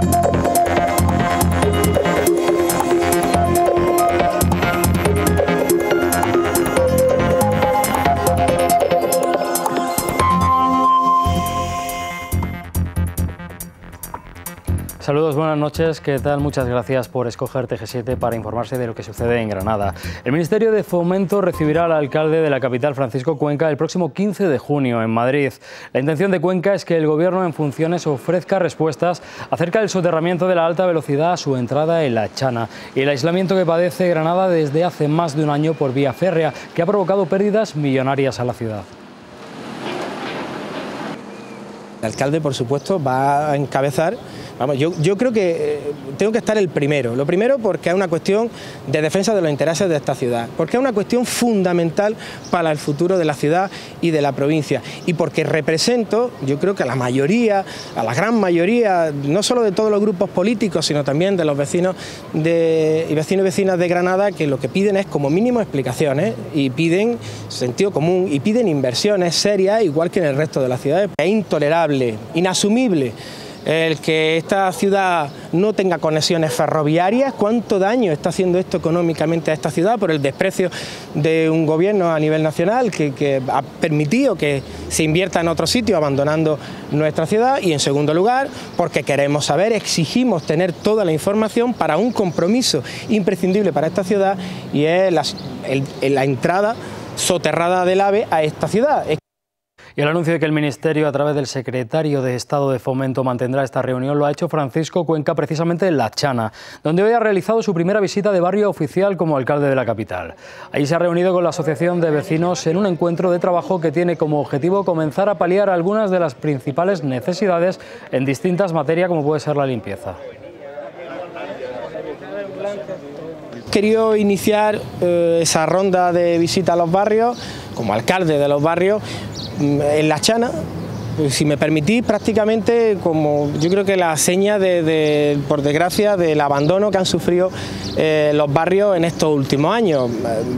Thank you. Saludos, buenas noches. ¿Qué tal? Muchas gracias por escoger TG7 para informarse de lo que sucede en Granada. El Ministerio de Fomento recibirá al alcalde de la capital, Francisco Cuenca, el próximo 15 de junio en Madrid. La intención de Cuenca es que el Gobierno en funciones ofrezca respuestas acerca del soterramiento de la alta velocidad a su entrada en La Chana y el aislamiento que padece Granada desde hace más de un año por vía férrea, que ha provocado pérdidas millonarias a la ciudad. El alcalde, por supuesto, va a encabezar Vamos, yo, creo que eh, tengo que estar el primero. Lo primero porque es una cuestión de defensa de los intereses de esta ciudad, porque es una cuestión fundamental para el futuro de la ciudad y de la provincia, y porque represento, yo creo que a la mayoría, a la gran mayoría, no solo de todos los grupos políticos, sino también de los vecinos de, y vecinos y vecinas de Granada, que lo que piden es como mínimo explicaciones y piden sentido común y piden inversiones serias, igual que en el resto de las ciudades. Es intolerable, inasumible el que esta ciudad no tenga conexiones ferroviarias, cuánto daño está haciendo esto económicamente a esta ciudad por el desprecio de un gobierno a nivel nacional que, ha permitido que se invierta en otro sitio abandonando nuestra ciudad y en segundo lugar porque queremos saber, exigimos tener toda la información para un compromiso imprescindible para esta ciudad y es la, entrada soterrada del AVE a esta ciudad. Y el anuncio de que el Ministerio, a través del secretario de Estado de Fomento, mantendrá esta reunión lo ha hecho Francisco Cuenca precisamente en La Chana, donde hoy ha realizado su primera visita de barrio oficial como alcalde de la capital. Ahí se ha reunido con la Asociación de Vecinos en un encuentro de trabajo que tiene como objetivo comenzar a paliar algunas de las principales necesidades en distintas materias como puede ser la limpieza. Querido iniciar eh, esa ronda de visita a los barrios como alcalde de los barrios en La Chana, si me permitís, prácticamente como yo creo que la seña de, por desgracia, del abandono que han sufrido eh, los barrios en estos últimos años.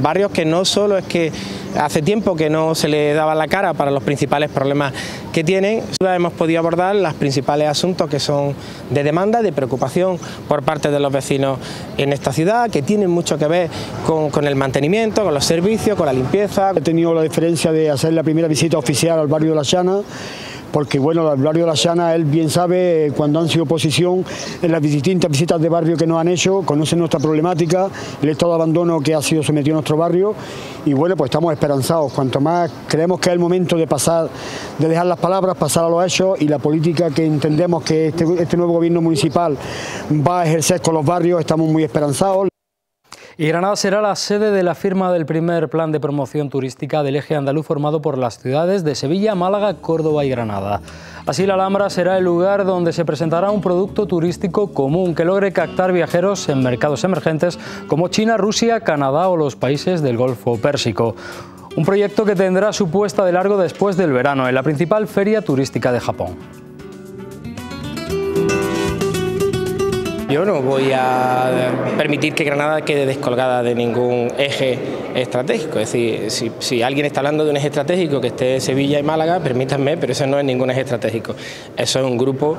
Barrios que no solo es que hace tiempo que no se le daba la cara para los principales problemas que tienen, hemos podido abordar los principales asuntos que son de demanda, de preocupación por parte de los vecinos en esta ciudad, que tienen mucho que ver con, el mantenimiento, con los servicios, con la limpieza. He tenido la diferencia de hacer la primera visita oficial al barrio de La Llana porque bueno, el barrio de La Llana, él bien sabe cuando han sido oposición en las distintas visitas de barrio que nos han hecho, conoce nuestra problemática, el estado de abandono que ha sido sometido a nuestro barrio y bueno, pues estamos esperanzados, cuanto más creemos que es el momento de pasar, de dejar las palabras, pasar a los hechos y la política que entendemos que este, este nuevo gobierno municipal va a ejercer con los barrios, estamos muy esperanzados. Y Granada será la sede de la firma del primer plan de promoción turística del eje andaluz formado por las ciudades de Sevilla, Málaga, Córdoba y Granada. Así la Alhambra será el lugar donde se presentará un producto turístico común que logre captar viajeros en mercados emergentes como China, Rusia, Canadá o los países del Golfo Pérsico. Un proyecto que tendrá su puesta de largo después del verano en la principal feria turística de Japón. Yo no voy a permitir que Granada quede descolgada de ningún eje estratégico. Es decir, si, alguien está hablando de un eje estratégico que esté Sevilla y Málaga, permítanme, pero eso no es ningún eje estratégico. Eso es un grupo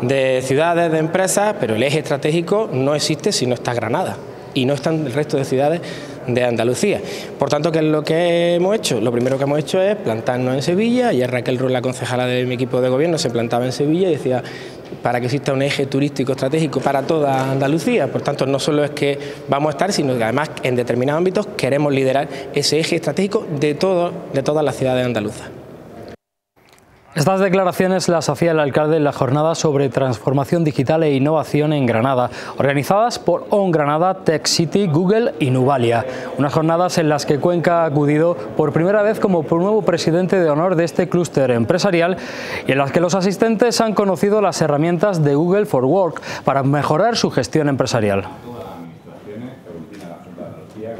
de ciudades, de empresas, pero el eje estratégico no existe si no está Granada y no están el resto de ciudades de Andalucía. Por tanto, ¿qué es lo que hemos hecho? Lo primero que hemos hecho es plantarnos en Sevilla, y Raquel Ruiz, la concejala de mi equipo de gobierno, se plantaba en Sevilla y decía, para que exista un eje turístico estratégico para toda Andalucía. Por tanto, no solo es que vamos a estar, sino que además en determinados ámbitos queremos liderar ese eje estratégico de, todo, de todas las ciudades andaluzas. Estas declaraciones las hacía el alcalde en la jornada sobre transformación digital e innovación en Granada, organizadas por On Granada, Tech City, Google y Nubalia. Unas jornadas en las que Cuenca ha acudido por primera vez como nuevo presidente de honor de este clúster empresarial y en las que los asistentes han conocido las herramientas de Google for Work para mejorar su gestión empresarial.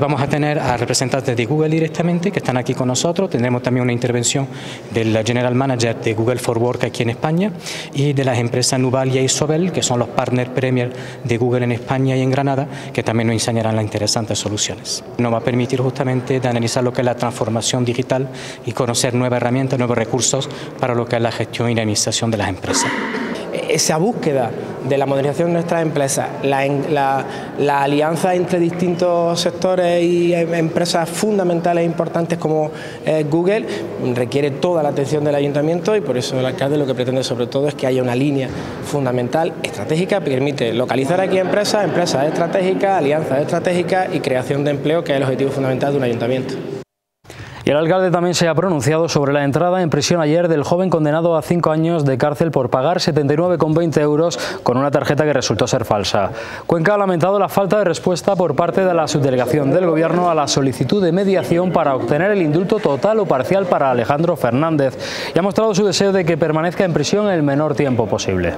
Vamos a tener a representantes de Google directamente que están aquí con nosotros. Tendremos también una intervención del General Manager de Google for Work aquí en España y de las empresas Nubalia y Sobel, que son los partners premier de Google en España y en Granada, que también nos enseñarán las interesantes soluciones. Nos va a permitir justamente analizar lo que es la transformación digital y conocer nuevas herramientas, nuevos recursos para lo que es la gestión y la administración de las empresas. Esa búsqueda de la modernización de nuestras empresas, la, alianza entre distintos sectores y em, empresas fundamentales e importantes como eh, Google requiere toda la atención del ayuntamiento y por eso el alcalde lo que pretende sobre todo es que haya una línea fundamental estratégica que permite localizar aquí empresas, empresas estratégicas, alianzas estratégicas y creación de empleo, que es el objetivo fundamental de un ayuntamiento. El alcalde también se ha pronunciado sobre la entrada en prisión ayer del joven condenado a cinco años de cárcel por pagar 79,20 euros con una tarjeta que resultó ser falsa. Cuenca ha lamentado la falta de respuesta por parte de la subdelegación del Gobierno a la solicitud de mediación para obtener el indulto total o parcial para Alejandro Fernández y ha mostrado su deseo de que permanezca en prisión el menor tiempo posible.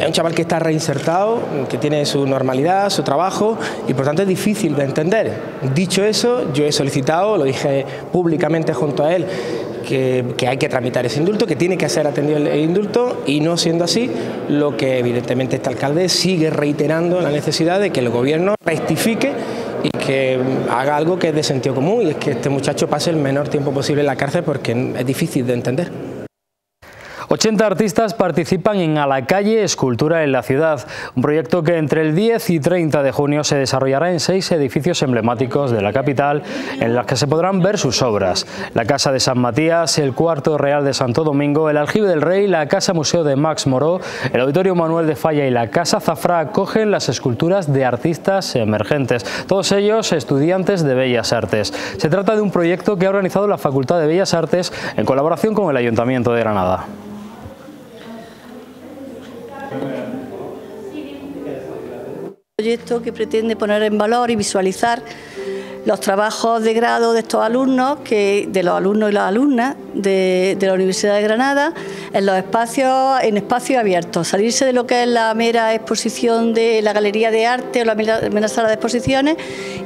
Es un chaval que está reinsertado, que tiene su normalidad, su trabajo y por tanto es difícil de entender. Dicho eso, yo he solicitado, lo dije públicamente junto a él, que, hay que tramitar ese indulto, que tiene que ser atendido el, indulto y no siendo así, lo que evidentemente este alcalde sigue reiterando la necesidad de que el gobierno rectifique y que haga algo que es de sentido común y es que este muchacho pase el menor tiempo posible en la cárcel porque es difícil de entender. 80 artistas participan en A la calle Escultura en la ciudad, un proyecto que entre el 10 y 30 de junio se desarrollará en seis edificios emblemáticos de la capital en los que se podrán ver sus obras. La Casa de San Matías, el Cuarto Real de Santo Domingo, el Aljibe del Rey, la Casa Museo de Max Moró, el Auditorio Manuel de Falla y la Casa Zafra acogen las esculturas de artistas emergentes, todos ellos estudiantes de Bellas Artes. Se trata de un proyecto que ha organizado la Facultad de Bellas Artes en colaboración con el Ayuntamiento de Granada. Proyecto que pretende poner en valor y visualizar los trabajos de grado de estos alumnos, que, de los alumnos y las alumnas de, la Universidad de Granada, en los espacios, en espacios abiertos, salirse de lo que es la mera exposición de la galería de arte o la mera sala de exposiciones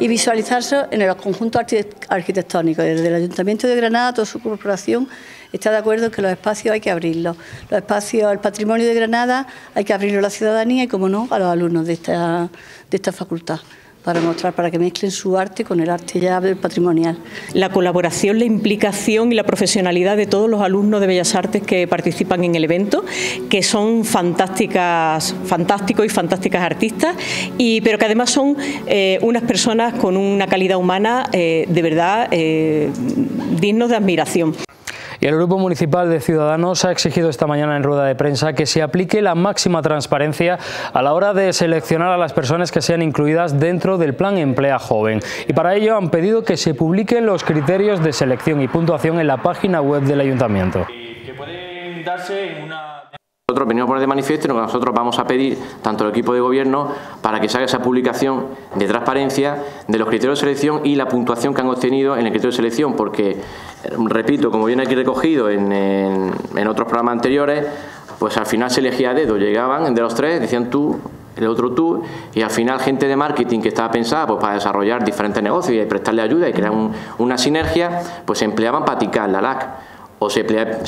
y visualizarse en el conjunto arquitectónico. Desde el Ayuntamiento de Granada, toda su corporación está de acuerdo en que los espacios hay que abrirlos. Los espacios, el patrimonio de Granada hay que abrirlo a la ciudadanía y, como no, a los alumnos de esta, de esta facultad para mostrar, para que mezclen su arte con el arte ya patrimonial. La colaboración, la implicación y la profesionalidad de todos los alumnos de Bellas Artes que participan en el evento, que son fantásticas, fantásticos y fantásticas artistas, y, pero que además son eh, unas personas con una calidad humana eh, de verdad eh, dignos de admiración. El Grupo Municipal de Ciudadanos ha exigido esta mañana en rueda de prensa que se aplique la máxima transparencia a la hora de seleccionar a las personas que sean incluidas dentro del Plan Emplea Joven. Y para ello han pedido que se publiquen los criterios de selección y puntuación en la página web del Ayuntamiento. Nosotros venimos a poner de manifiesto que nosotros vamos a pedir, tanto al equipo de gobierno, para que se haga esa publicación de transparencia de los criterios de selección y la puntuación que han obtenido en el criterio de selección, porque, repito, como viene aquí recogido en, en, otros programas anteriores, pues al final se elegía a dedo, llegaban de los tres, decían tú, el otro tú, y al final gente de marketing que estaba pensada pues, para desarrollar diferentes negocios y prestarle ayuda y crear una sinergia, pues empleaban para ticar la LAC o se,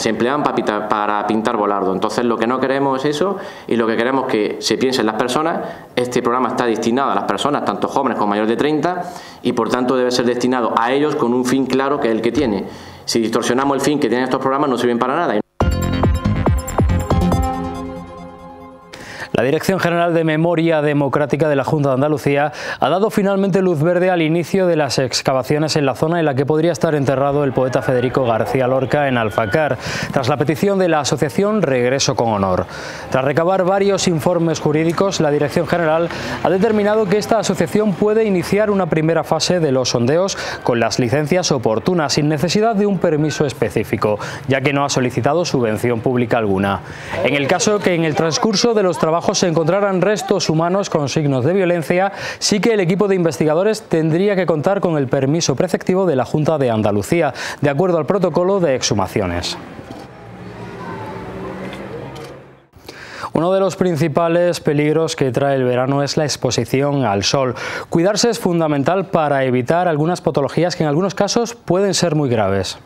emplean para, para pintar volardo. Entonces lo que no queremos es eso y lo que queremos que se piense en las personas. Este programa está destinado a las personas, tanto jóvenes como mayores de 30, y por tanto debe ser destinado a ellos con un fin claro que es el que tiene. Si distorsionamos el fin que tienen estos programas no sirven para nada. La Dirección General de Memoria Democrática de la Junta de Andalucía ha dado finalmente luz verde al inicio de las excavaciones en la zona en la que podría estar enterrado el poeta Federico García Lorca en Alfacar, tras la petición de la asociación Regreso con Honor. Tras recabar varios informes jurídicos, la Dirección General ha determinado que esta asociación puede iniciar una primera fase de los sondeos con las licencias oportunas, sin necesidad de un permiso específico, ya que no ha solicitado subvención pública alguna. En el caso que en el transcurso de los trabajos se encontraran restos humanos con signos de violencia, sí que el equipo de investigadores tendría que contar con el permiso preceptivo de la Junta de Andalucía, de acuerdo al protocolo de exhumaciones. Uno de los principales peligros que trae el verano es la exposición al sol. Cuidarse es fundamental para evitar algunas patologías que en algunos casos pueden ser muy graves.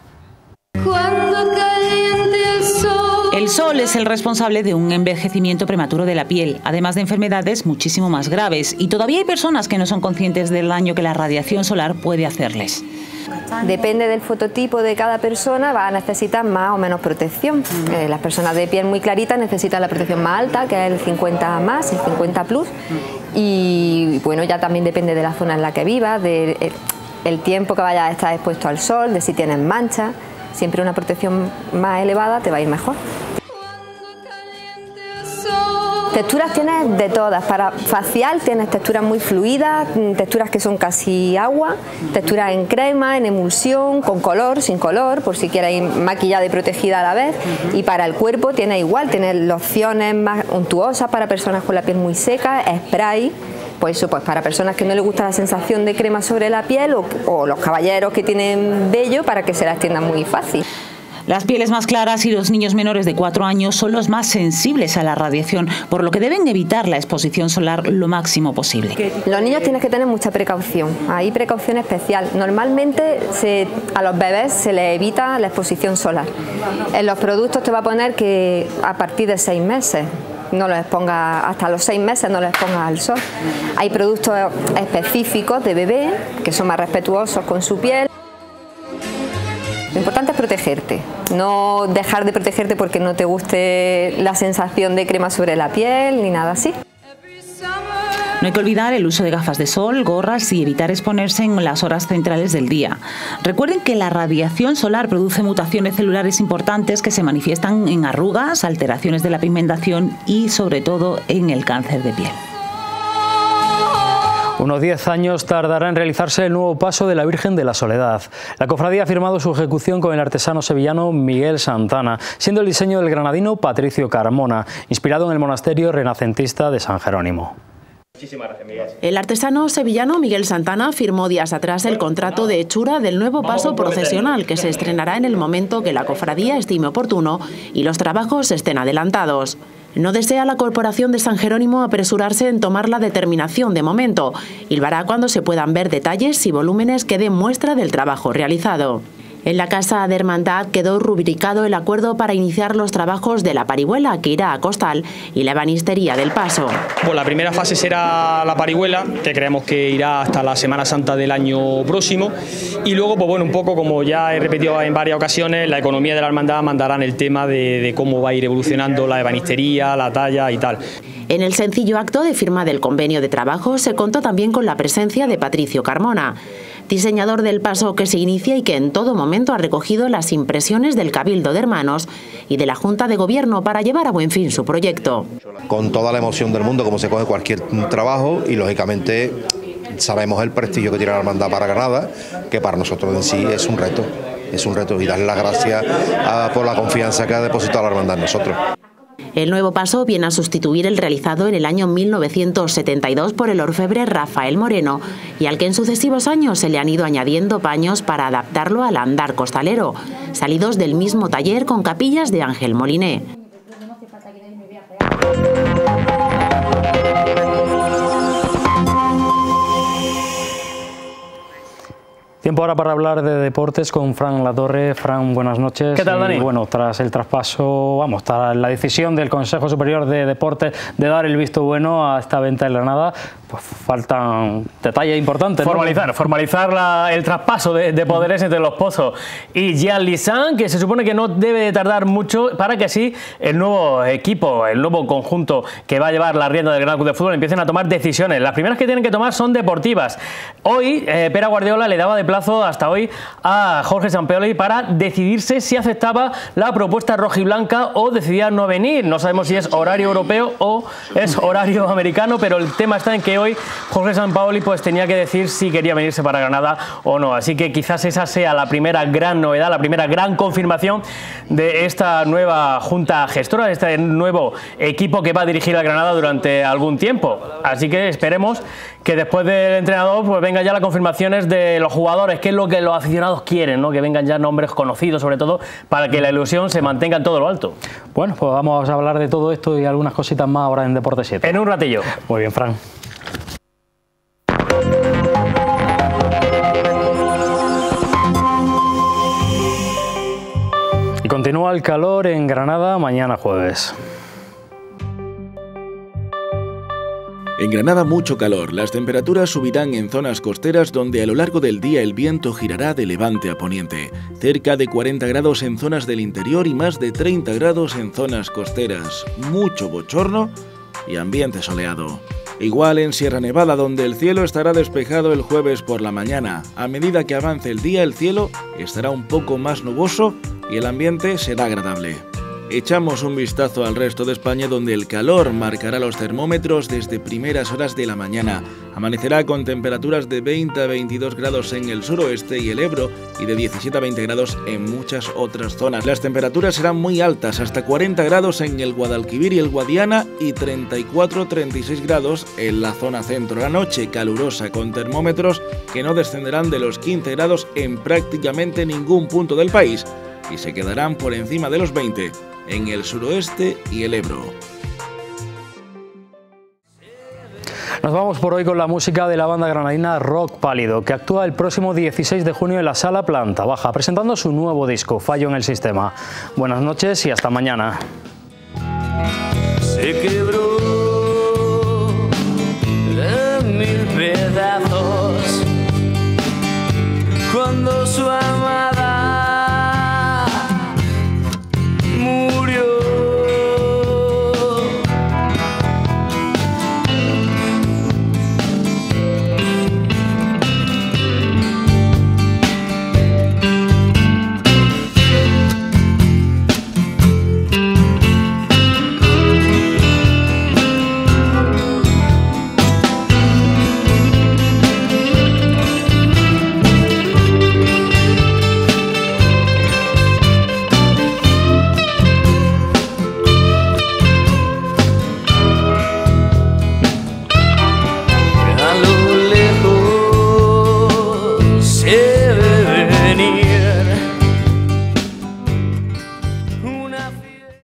El sol es el responsable de un envejecimiento prematuro de la piel, además de enfermedades muchísimo más graves, y todavía hay personas que no son conscientes del daño que la radiación solar puede hacerles. Depende del fototipo de cada persona, va a necesitar más o menos protección. Eh, las personas de piel muy clarita necesitan la protección más alta, que es el 50 más, el 50 plus. Y bueno, ya también depende de la zona en la que vivas, del el tiempo que vayas a estar expuesto al sol, de si tienes manchas. Siempre una protección más elevada te va a ir mejor. Texturas tienes de todas, para facial tienes texturas muy fluidas, mm, texturas que son casi agua, texturas en crema, en emulsión, con color, sin color, por si quieres maquillada y protegida a la vez. Y para el cuerpo tienes igual, tienes lociones más untuosas para personas con la piel muy seca, spray, pues eso, pues para personas que no les gusta la sensación de crema sobre la piel o, o los caballeros que tienen vello para que se la extienda muy fácil. Las pieles más claras y los niños menores de 4 años son los más sensibles a la radiación, por lo que deben evitar la exposición solar lo máximo posible. Los niños tienen que tener mucha precaución, hay precaución especial. Normalmente a los bebés se les evita la exposición solar. En los productos te va a poner que a partir de 6 meses no los exponga hasta los seis meses no los exponga al sol. Hay productos específicos de bebé que son más respetuosos con su piel. Lo importante es protegerte, no dejar de protegerte porque no te guste la sensación de crema sobre la piel ni nada así. No hay que olvidar el uso de gafas de sol, gorras y evitar exponerse en las horas centrales del día. Recuerden que la radiación solar produce mutaciones celulares importantes que se manifiestan en arrugas, alteraciones de la pigmentación y sobre todo en el cáncer de piel. Unos 10 años tardará en realizarse el nuevo paso de la Virgen de la Soledad. La cofradía ha firmado su ejecución con el artesano sevillano Miguel Santana, siendo el diseño del granadino Patricio Carmona, inspirado en el monasterio renacentista de San Jerónimo. El artesano sevillano Miguel Santana firmó días atrás el contrato de hechura del nuevo paso procesional que se estrenará en el momento que la cofradía estime oportuno y los trabajos estén adelantados. No desea la Corporación de San Jerónimo apresurarse en tomar la determinación de momento hará cuando se puedan ver detalles y volúmenes que den muestra del trabajo realizado. En la Casa de Hermandad quedó rubricado el acuerdo para iniciar los trabajos de la parihuela que irá a Costal y la ebanistería del Paso. Pues la primera fase será la parihuela, que creemos que irá hasta la Semana Santa del año próximo. Y luego, pues bueno, un poco como ya he repetido en varias ocasiones, la economía de la hermandad mandarán el tema de, de cómo va a ir evolucionando la ebanistería, la talla y tal. En el sencillo acto de firma del convenio de trabajo se contó también con la presencia de Patricio Carmona diseñador del paso que se inicia y que en todo momento ha recogido las impresiones del Cabildo de Hermanos y de la Junta de Gobierno para llevar a buen fin su proyecto. Con toda la emoción del mundo, como se coge cualquier trabajo, y lógicamente sabemos el prestigio que tiene la hermandad para Granada, que para nosotros en sí es un reto, es un reto y darle las gracias por la confianza que ha depositado la hermandad en nosotros. El nuevo paso viene a sustituir el realizado en el año 1972 por el orfebre Rafael Moreno y al que en sucesivos años se le han ido añadiendo paños para adaptarlo al andar costalero, salidos del mismo taller con capillas de Ángel Moliné. Tiempo ahora para hablar de deportes con Fran Latorre. Fran, buenas noches. ¿Qué tal, Dani? Y bueno, tras el traspaso, vamos, tras la decisión del Consejo Superior de Deportes de dar el visto bueno a esta venta de Granada, pues faltan detalles importantes. Formalizar, formalizar el traspaso de, poderes entre los Pozos y Jean Lissan, que se supone que no debe tardar mucho para que así el nuevo equipo, el nuevo conjunto que va a llevar la rienda del Gran Club de Fútbol empiecen a tomar decisiones. Las primeras que tienen que tomar son deportivas. Hoy, eh, Pera Guardiola le daba de plazo hasta hoy a Jorge Sampeoli para decidirse si aceptaba la propuesta rojiblanca o decidía no venir. No sabemos si es horario europeo o es horario americano, pero el tema está en que hoy Jorge Sampaoli pues tenía que decir si quería venirse para Granada o no. Así que quizás esa sea la primera gran novedad, la primera gran confirmación de esta nueva junta gestora, de este nuevo equipo que va a dirigir a Granada durante algún tiempo. Así que esperemos que después del entrenador pues vengan ya las confirmaciones de los jugadores, que es lo que los aficionados quieren, ¿no? que vengan ya nombres conocidos sobre todo para que la ilusión se mantenga en todo lo alto. Bueno, pues vamos a hablar de todo esto y algunas cositas más ahora en Deporte 7. En un ratillo. Muy bien, Fran. Y continúa el calor en Granada mañana jueves. En Granada mucho calor, las temperaturas subirán en zonas costeras donde a lo largo del día el viento girará de levante a poniente, cerca de 40 grados en zonas del interior y más de 30 grados en zonas costeras, mucho bochorno y ambiente soleado. Igual en Sierra Nevada, donde el cielo estará despejado el jueves por la mañana. A medida que avance el día, el cielo estará un poco más nuboso y el ambiente será agradable. Echamos un vistazo al resto de España donde el calor marcará los termómetros desde primeras horas de la mañana. Amanecerá con temperaturas de 20 a 22 grados en el suroeste y el Ebro y de 17 a 20 grados en muchas otras zonas. Las temperaturas serán muy altas, hasta 40 grados en el Guadalquivir y el Guadiana y 34-36 grados en la zona centro. La noche calurosa con termómetros que no descenderán de los 15 grados en prácticamente ningún punto del país y se quedarán por encima de los 20 en el suroeste y el Ebro. Nos vamos por hoy con la música de la banda granadina Rock Pálido, que actúa el próximo 16 de junio en la Sala Planta Baja, presentando su nuevo disco, Fallo en el Sistema. Buenas noches y hasta mañana. Se quebró mil pedazos cuando su